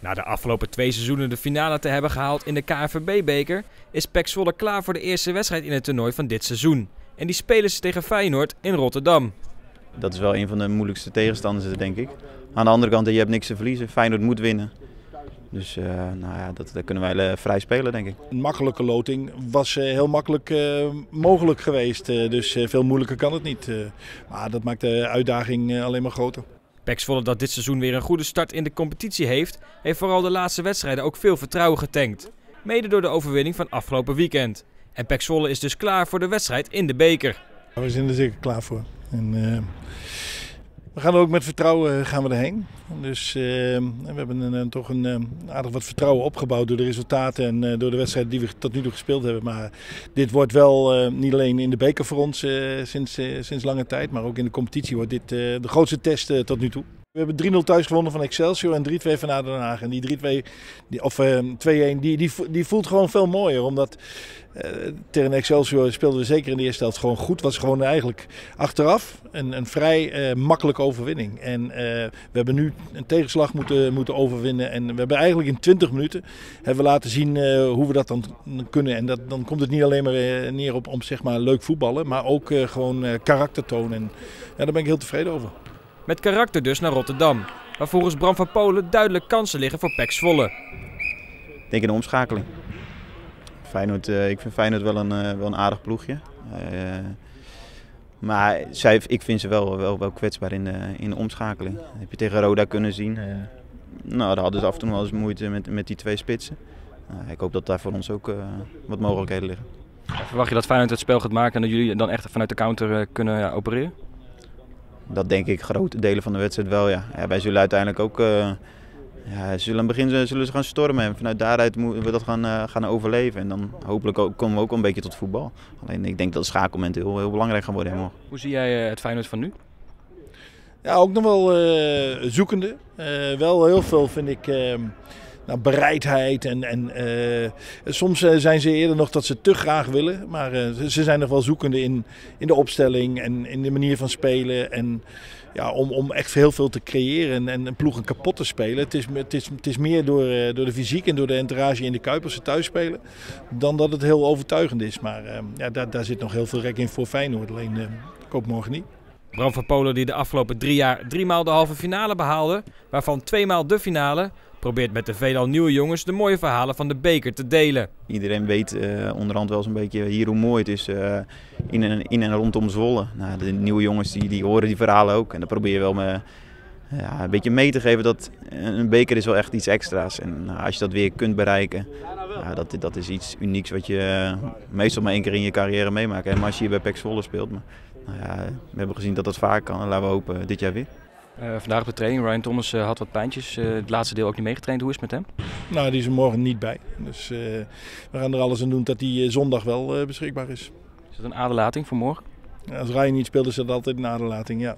Na de afgelopen twee seizoenen de finale te hebben gehaald in de KNVB-beker, is PEC Zwolle klaar voor de eerste wedstrijd in het toernooi van dit seizoen. En die spelen ze tegen Feyenoord in Rotterdam. Dat is wel een van de moeilijkste tegenstanders, denk ik. Aan de andere kant, je hebt niks te verliezen. Feyenoord moet winnen. Dus uh, nou ja, dat, dat, kunnen wij uh, vrij spelen, denk ik. Een makkelijke loting was uh, heel makkelijk mogelijk geweest. dus veel moeilijker kan het niet. maar dat maakt de uitdaging alleen maar groter. PEC Zwolle dat dit seizoen weer een goede start in de competitie heeft, heeft vooral de laatste wedstrijden ook veel vertrouwen getankt. Mede door de overwinning van afgelopen weekend. En PEC Zwolle is dus klaar voor de wedstrijd in de beker. We zijn er zeker klaar voor. En, we gaan er ook met vertrouwen gaan we erheen. Dus uh, we hebben een, toch een uh, aardig wat vertrouwen opgebouwd door de resultaten en door de wedstrijden die we tot nu toe gespeeld hebben. Maar dit wordt wel niet alleen in de beker voor ons sinds, sinds lange tijd, maar ook in de competitie wordt dit de grootste test tot nu toe. We hebben 3-0 thuis gewonnen van Excelsior en 3-2 van ADO Den Haag. En die 3-2, of 2-1, die, die, die voelt gewoon veel mooier. Omdat uh, tegen Excelsior speelden we zeker in de eerste helft gewoon goed. Was gewoon eigenlijk achteraf een, een vrij uh, makkelijke overwinning. En uh, we hebben nu een tegenslag moeten, moeten overwinnen. En we hebben eigenlijk in 20 minuten hebben we laten zien hoe we dat dan kunnen. En dat, dan komt het niet alleen maar neer op om zeg maar, leuk voetballen, maar ook gewoon karakter tonen. En ja, daar ben ik heel tevreden over. Met karakter dus naar Rotterdam, waar volgens Bram van Polen duidelijk kansen liggen voor PEC Zwolle. Ik denk in de omschakeling. Feyenoord, uh, ik vind Feyenoord wel een, uh, wel een aardig ploegje. Uh, maar zij, ik vind ze wel, wel, wel kwetsbaar in de, in de omschakeling. Dat heb je tegen Roda kunnen zien. nou, daar hadden ze af en toe wel eens moeite met, met die twee spitsen. ik hoop dat daar voor ons ook wat mogelijkheden liggen. Verwacht je dat Feyenoord het spel gaat maken en dat jullie dan echt vanuit de counter kunnen opereren? Dat denk ik grote delen van de wedstrijd wel, ja. ja wij zullen uiteindelijk ook... Uh, ja, zullen aan het begin zullen ze gaan stormen en vanuit daaruit moeten we dat gaan, uh, gaan overleven. En dan hopelijk ook, komen we ook een beetje tot voetbal. Alleen ik denk dat het schakelmoment heel, heel belangrijk gaan worden. Helemaal. Hoe zie jij uh, het Feyenoord van nu? Ja, ook nog wel zoekende. wel heel veel vind ik nou, bereidheid. En, en uh, soms eh, zijn ze eerder nog dat ze te graag willen. Maar uh, ze zijn nog wel zoekende in, in de opstelling en in de manier van spelen. En ja, om, om echt heel veel te creëren en, en ploegen kapot te spelen. Het is, het is, het is meer door, door de fysiek en door de entourage in de Kuip als ze thuis spelen. Dan dat het heel overtuigend is. Maar ja, daar, daar zit nog heel veel rek in voor Feyenoord. Alleen hoop morgen niet. Bram van Polen die de afgelopen drie jaar driemaal de halve finale behaalde. Waarvan tweemaal de finale probeert met de veelal nieuwe jongens de mooie verhalen van de beker te delen. Iedereen weet uh, onderhand wel zo'n beetje hier hoe mooi het is uh, in, en, in en rondom Zwolle. Nou, de nieuwe jongens die, die horen die verhalen ook en dan probeer je wel ja, een beetje mee te geven dat een beker is wel echt iets extra's. En nou, als je dat weer kunt bereiken, ja, dat, dat is iets unieks wat je uh, meestal maar één keer in je carrière meemaakt. Maar als je hier bij PEC Zwolle speelt, maar, nou ja, we hebben gezien dat dat vaak kan en laten we hopen dit jaar weer. Uh, vandaag op de training, Ryan Thomas uh, had wat pijntjes. Uh, het laatste deel ook niet meegetraind. Hoe is het met hem? Nou, die is er morgen niet bij. Dus we gaan er alles aan doen dat hij zondag wel beschikbaar is. Is dat een aderlating voor morgen? Als Ryan niet speelt is dat altijd een aderlating, ja.